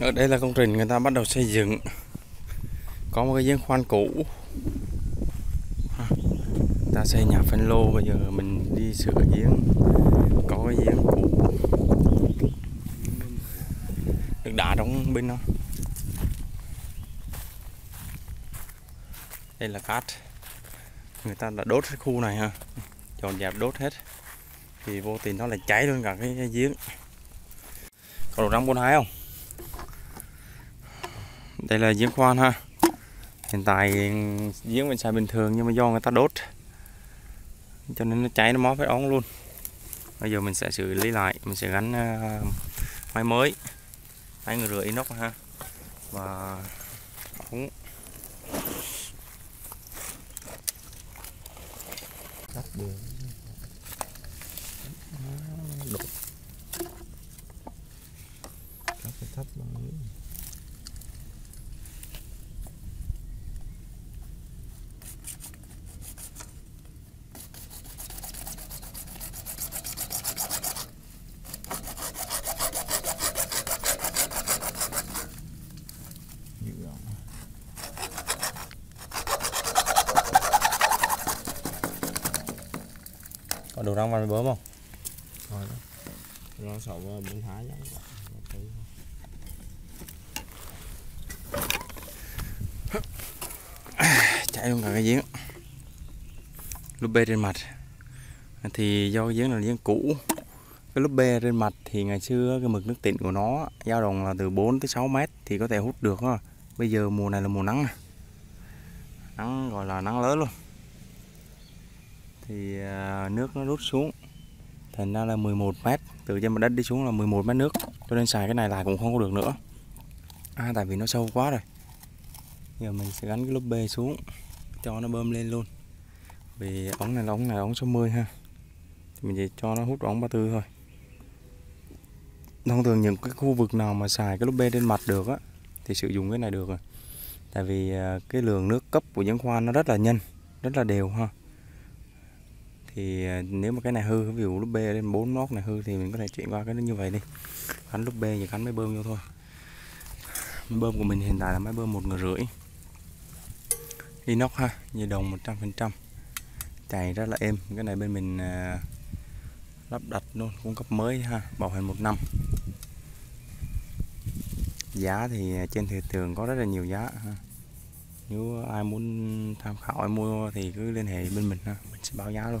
ở đây là công trình người ta bắt đầu xây dựng. Có một cái giếng khoan cũ. Ta xây nhà phân lô bây giờ mình đi sửa giếng. Có cái giếng cũ. Được đá trong bên đó. Đây là cát. Người ta đã đốt cái khu này ha. Dọn dẹp đốt hết. Thì vô tình nó lại cháy luôn cả cái, giếng. Có đồ răng buôn hái không? Đây là giếng khoan ha. Hiện tại giếng mình xài bình thường nhưng mà do người ta đốt. Cho nên nó cháy, nó móp hết ống luôn. Bây giờ mình sẽ xử lý lại, mình sẽ gắn ờ, máy mới. Máy người rửa inox ha. Và ống. Cắt đường. Có đồ răng vào bơm không? Thôi đó. Nó sợ bên thái vậy chạy luôn cả cái giếng. Lúp bê trên mặt. Thì do cái giếng là giếng cũ. Cái lúp bê trên mặt thì ngày xưa cái mực nước tịnh của nó dao động là từ 4 tới 6 mét thì có thể hút được ha. bây giờ mùa này là mùa nắng nắng gọi là nắng lớn luôn thì à, nước nó rút xuống. Thành ra là 11 mét từ trên mặt đất đi xuống là 11 mét nước. Cho nên xài cái này lại cũng không có được nữa. À, tại vì nó sâu quá rồi. Giờ mình sẽ gắn cái lốp bê xuống cho nó bơm lên luôn. Vì ống này là ống này ống số 10 ha. Thì mình chỉ cho nó hút ống 34 thôi. Thông thường những cái khu vực nào mà xài cái lốp bê trên mặt được á thì sử dụng cái này được rồi. Tại vì à, cái lượng nước cấp của giếng khoan nó rất là nhanh rất là đều ha thì à, nếu mà cái này hư, ví dụ lúc b lên 4 nốt này hư thì mình có thể chuyển qua cái nó như vậy đi. Gắn lúc b thì gắn máy bơm vô thôi. Máy bơm của mình hiện tại là máy bơm một người rưỡi. Inox ha dây đồng 100% chạy rất là êm, cái này bên mình à, lắp đặt luôn, cung cấp mới ha, bảo hành một năm. Giá thì trên thị trường có rất là nhiều giá ha. nếu ai muốn tham khảo, ai mua thì cứ liên hệ bên mình ha, mình sẽ báo giá luôn.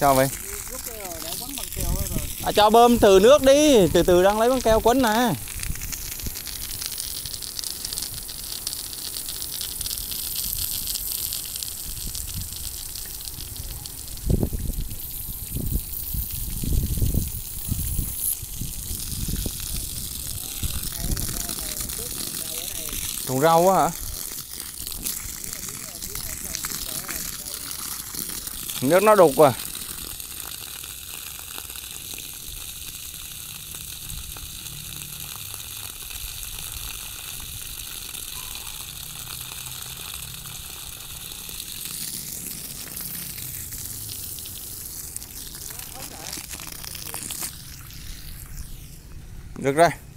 đó rồi à, cho bơm từ nước đi từ từ đang lấy băng keo quấn nè. Trồng rau quá hả nước nó đục à được rồi.